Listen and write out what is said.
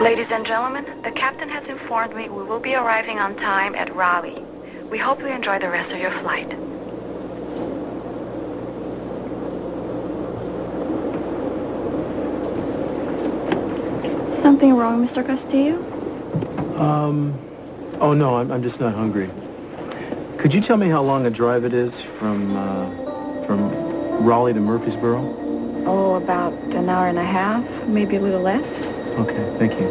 Ladies and gentlemen, the captain has informed me we will be arriving on time at Raleigh. We hope you enjoy the rest of your flight. Something wrong, Mr. Castillo? Um, oh no, I'm, I'm just not hungry. Could you tell me how long a drive it is from, uh, from Raleigh to Murfreesboro? Oh, about an hour and a half, maybe a little less. Okay, thank you.